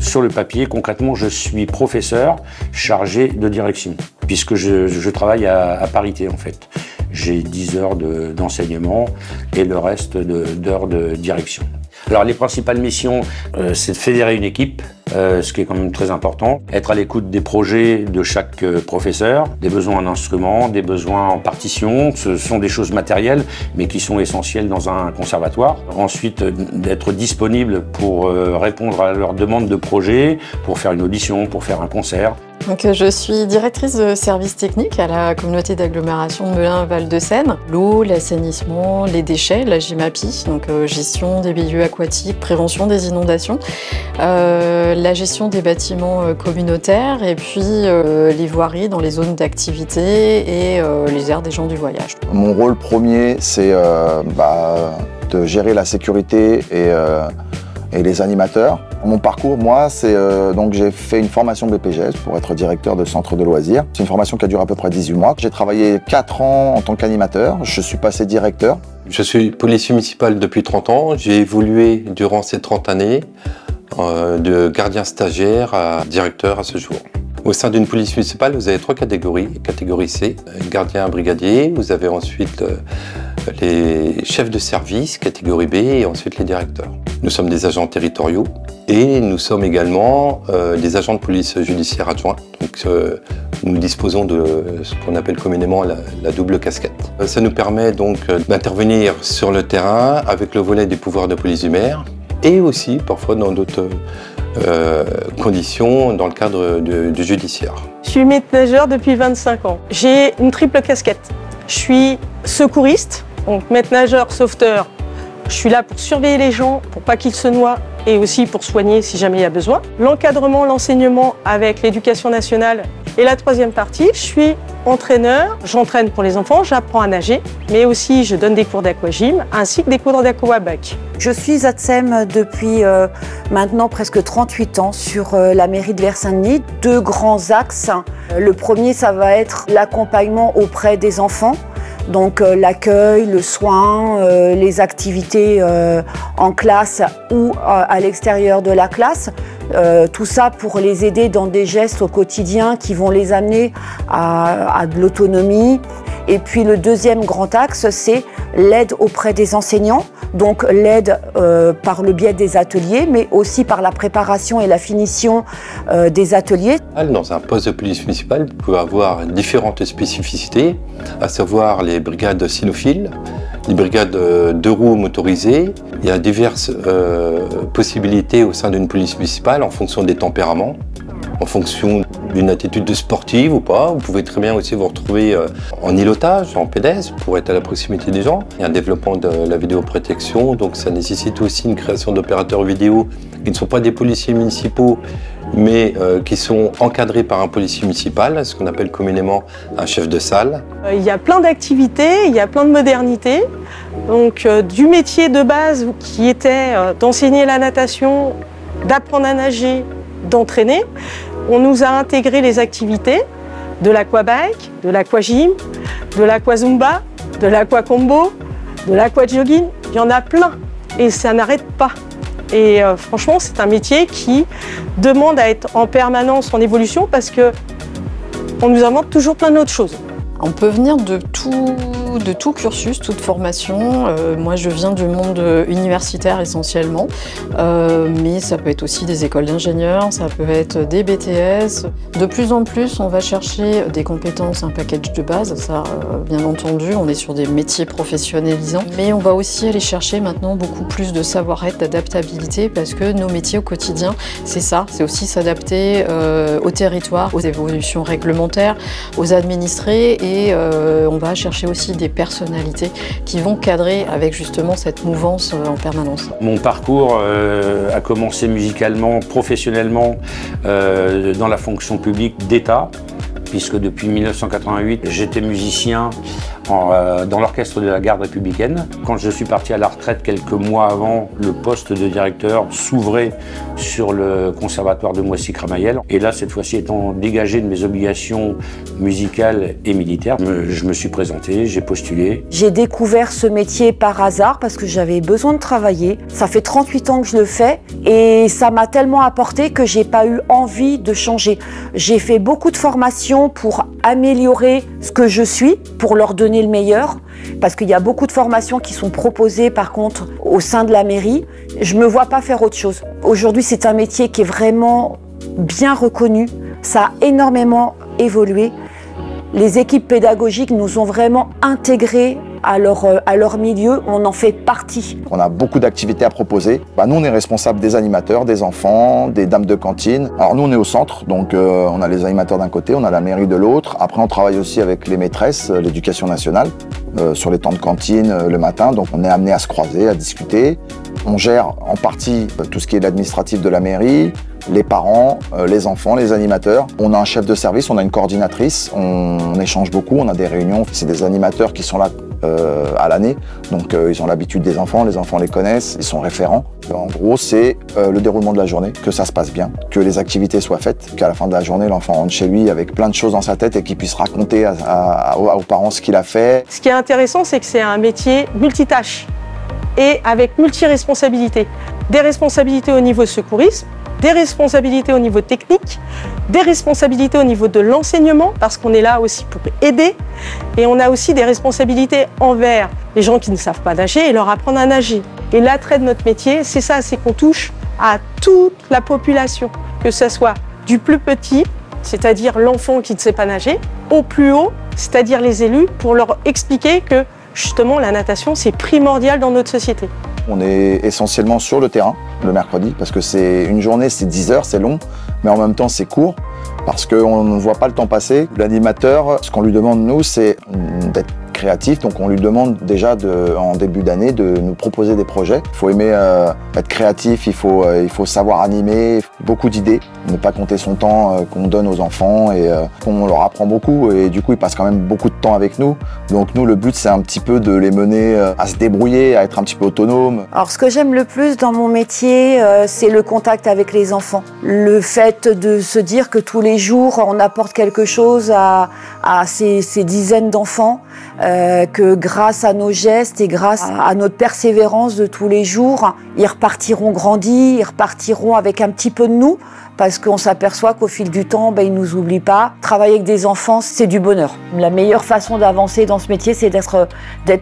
Sur le papier, concrètement, je suis professeur chargé de direction, puisque je, travaille à, parité en fait. J'ai 10 heures d'enseignement et le reste d'heures de, direction. Alors les principales missions, euh, c'est de fédérer une équipe, euh, ce qui est quand même très important. Être à l'écoute des projets de chaque euh, professeur, des besoins en instruments, des besoins en partition. Ce sont des choses matérielles, mais qui sont essentielles dans un conservatoire. Ensuite, d'être disponible pour répondre à leurs demandes de projet, pour faire une audition, pour faire un concert. Donc, euh, je suis directrice de service technique à la communauté d'agglomération Melun-Val de Seine. L'eau, l'assainissement, les déchets, la GIMAPI, donc euh, gestion des milieux aquatiques, prévention des inondations, euh, la gestion des bâtiments communautaires et puis les voiries dans les zones d'activité et les aires des gens du voyage. Mon rôle premier, c'est bah, de gérer la sécurité et et les animateurs. Mon parcours, moi, c'est euh, donc j'ai fait une formation BPGS pour être directeur de centre de loisirs. C'est une formation qui a duré à peu près 18 mois. J'ai travaillé 4 ans en tant qu'animateur. Je suis passé directeur. Je suis policier municipal depuis 30 ans. J'ai évolué durant ces 30 années euh, de gardien stagiaire à directeur à ce jour. Au sein d'une police municipale, vous avez trois catégories. Catégorie C, gardien brigadier. Vous avez ensuite euh, les chefs de service, catégorie B, et ensuite les directeurs. Nous sommes des agents territoriaux et nous sommes également euh, des agents de police judiciaire adjoints. Donc, euh, nous disposons de ce qu'on appelle communément la, double casquette. Euh, ça nous permet donc d'intervenir sur le terrain avec le volet des pouvoirs de police du maire et aussi parfois dans d'autres conditions dans le cadre du judiciaire. Je suis maître nageur depuis 25 ans. J'ai une triple casquette. Je suis secouriste, donc maître nageur, sauveteur je suis là pour surveiller les gens, pour pas qu'ils se noient et aussi pour soigner si jamais il y a besoin. L'encadrement, l'enseignement avec l'éducation nationale. Et la troisième partie, je suis entraîneur, j'entraîne pour les enfants, j'apprends à nager, mais aussi je donne des cours d'aquagym ainsi que des cours d'aquabac. Je suis ATSEM depuis euh, maintenant presque 38 ans sur euh, la mairie de Versailles. Deux grands axes. Le premier, ça va être l'accompagnement auprès des enfants donc euh, l'accueil, le soin, les activités en classe ou à l'extérieur de la classe. Tout ça pour les aider dans des gestes au quotidien qui vont les amener à de l'autonomie. Et puis le deuxième grand axe, c'est l'aide auprès des enseignants, donc l'aide euh, par le biais des ateliers, mais aussi par la préparation et la finition euh, des ateliers. Dans un poste de police municipale, vous pouvez avoir différentes spécificités, à savoir les brigades cynophiles, les brigades de roues motorisées. Il y a diverses euh, possibilités au sein d'une police municipale en fonction des tempéraments en fonction d'une attitude sportive ou pas. Vous pouvez très bien aussi vous retrouver euh, en îlotage, en pédestre, pour être à la proximité des gens. Il y a un développement de la vidéoprotection, donc ça nécessite aussi une création d'opérateurs vidéo qui ne sont pas des policiers municipaux, mais euh, qui sont encadrés par un policier municipal, ce qu'on appelle communément un chef de salle. Euh, il y a plein d'activités, il y a plein de modernités. Donc du métier de base qui était d'enseigner la natation, d'apprendre à nager, d'entraîner, on nous a intégré les activités de l'aquabike, de l'aquagym, de l'aquazumba, de l'aquacombo, de l'aquajogging. Il y en a plein et ça n'arrête pas. Et euh, franchement, c'est un métier qui demande à être en permanence en évolution parce que on nous invente toujours plein d'autres choses. On peut venir de tout, de tout cursus, toute formation. Euh, moi, je viens du monde universitaire essentiellement, euh, mais ça peut être aussi des écoles d'ingénieurs, ça peut être des BTS. De plus en plus, on va chercher des compétences, un package de base, ça, euh, bien entendu, on est sur des métiers professionnalisants, mais on va aussi aller chercher maintenant beaucoup plus de savoir-être, d'adaptabilité, parce que nos métiers au quotidien, c'est ça, c'est aussi s'adapter au territoire, aux évolutions réglementaires, aux administrés. Et euh, on va chercher aussi des personnalités qui vont cadrer avec justement cette mouvance euh, en permanence. Mon parcours euh, a commencé musicalement, professionnellement dans la fonction publique d'État puisque depuis 1988 j'étais musicien euh, dans l'orchestre de la garde républicaine. Quand je suis parti à la retraite quelques mois avant, le poste de directeur s'ouvrait sur le conservatoire de Moissy-Cramayel. Et là, cette fois-ci, étant dégagé de mes obligations musicales et militaires, je me suis présenté, j'ai postulé. J'ai découvert ce métier par hasard parce que j'avais besoin de travailler. Ça fait 38 ans que je le fais et ça m'a tellement apporté que j'ai pas eu envie de changer. J'ai fait beaucoup de formations pour améliorer ce que je suis, pour leur donner le meilleur parce qu'il y a beaucoup de formations qui sont proposées par contre au sein de la mairie. Je ne me vois pas faire autre chose. Aujourd'hui, c'est un métier qui est vraiment bien reconnu. Ça a énormément évolué. Les équipes pédagogiques nous ont vraiment intégrés à leur, euh, à leur milieu, on en fait partie. On a beaucoup d'activités à proposer. Bah, nous, on est responsable des animateurs, des enfants, des dames de cantine. Alors nous, on est au centre, donc euh, on a les animateurs d'un côté, on a la mairie de l'autre. Après, on travaille aussi avec les maîtresses, euh, l'éducation nationale, sur les temps de cantine le matin. Donc on est amené à se croiser, à discuter. On gère en partie tout ce qui est l'administratif de la mairie, les parents, les enfants, les animateurs. On a un chef de service, on a une coordinatrice, on échange beaucoup, on a des réunions. C'est des animateurs qui sont là euh, à l'année. Donc euh, ils ont l'habitude des enfants, les enfants les connaissent, ils sont référents. En gros, c'est euh, le déroulement de la journée, que ça se passe bien, que les activités soient faites, qu'à la fin de la journée, l'enfant rentre chez lui avec plein de choses dans sa tête et qu'il puisse raconter aux parents ce qu'il a fait. Ce qui est intéressant, c'est que c'est un métier multitâche et avec multi-responsabilités. Des responsabilités au niveau secourisme, des responsabilités au niveau technique, des responsabilités au niveau de l'enseignement, parce qu'on est là aussi pour aider, et on a aussi des responsabilités envers les gens qui ne savent pas nager et leur apprendre à nager. Et l'attrait de notre métier, c'est ça, c'est qu'on touche à toute la population, que ce soit du plus petit, c'est-à-dire l'enfant qui ne sait pas nager, au plus haut, c'est-à-dire les élus, pour leur expliquer que justement la natation, c'est primordial dans notre société. On est essentiellement sur le terrain le mercredi parce que c'est une journée, c'est 10 heures, c'est long, mais en même temps c'est court parce qu'on ne voit pas le temps passer. L'animateur, ce qu'on lui demande nous, c'est d'être créatif. Donc on lui demande déjà en début d'année de nous proposer des projets. Il faut aimer euh, être créatif, il faut, euh, il faut savoir animer, beaucoup d'idées, ne pas compter son temps euh, qu'on donne aux enfants et qu'on leur apprend beaucoup. Et du coup, ils passent quand même beaucoup de temps avec nous. Donc nous, le but, c'est un petit peu de les mener à se débrouiller, à être un petit peu autonomes. Alors ce que j'aime le plus dans mon métier, c'est le contact avec les enfants. Le fait de se dire que tous les jours, on apporte quelque chose à, à ces dizaines d'enfants. Euh, que grâce à nos gestes et grâce à notre persévérance de tous les jours, ils repartiront grandis, ils repartiront avec un petit peu de nous, parce qu'on s'aperçoit qu'au fil du temps, ben, ils ne nous oublient pas. Travailler avec des enfants, c'est du bonheur. La meilleure façon d'avancer dans ce métier, c'est d'être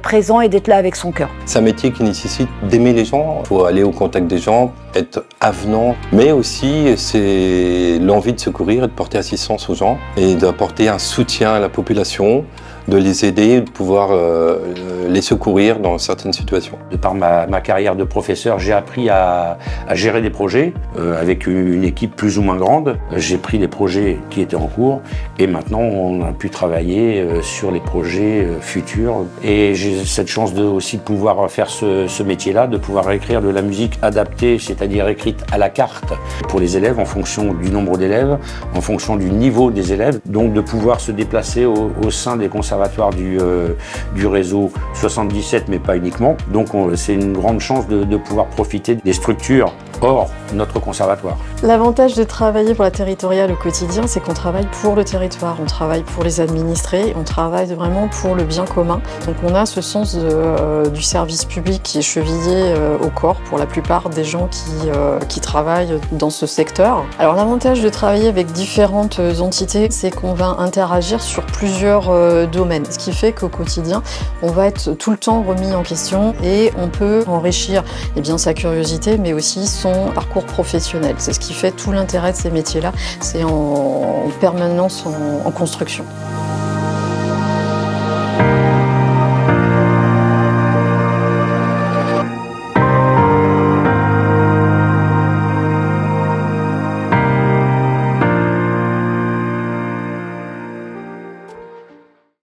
présent et d'être là avec son cœur. C'est un métier qui nécessite d'aimer les gens. Il faut aller au contact des gens, être avenant, mais aussi c'est l'envie de secourir et de porter assistance aux gens et d'apporter un soutien à la population de les aider, de pouvoir euh, les secourir dans certaines situations. De par ma, carrière de professeur, j'ai appris à, gérer des projets euh, avec une équipe plus ou moins grande. J'ai pris les projets qui étaient en cours et maintenant on a pu travailler euh, sur les projets futurs. Et j'ai cette chance de aussi de pouvoir faire ce, métier-là, de pouvoir écrire de la musique adaptée, c'est-à-dire écrite à la carte pour les élèves en fonction du nombre d'élèves, en fonction du niveau des élèves. Donc de pouvoir se déplacer au, sein des conservatoires du, euh, réseau 77, mais pas uniquement. Donc c'est une grande chance de pouvoir profiter des structures hors notre conservatoire. L'avantage de travailler pour la territoriale au quotidien, c'est qu'on travaille pour le territoire, on travaille pour les administrés, on travaille vraiment pour le bien commun. Donc on a ce sens euh, du service public qui est chevillé euh, au corps pour la plupart des gens qui, euh, qui travaillent dans ce secteur. Alors l'avantage de travailler avec différentes entités, c'est qu'on va interagir sur plusieurs domaines, ce qui fait qu'au quotidien, on va être tout le temps remis en question et on peut enrichir eh bien, sa curiosité, mais aussi son parcours professionnel. C'est ce qui fait tout l'intérêt de ces métiers-là, c'est en, permanence en construction.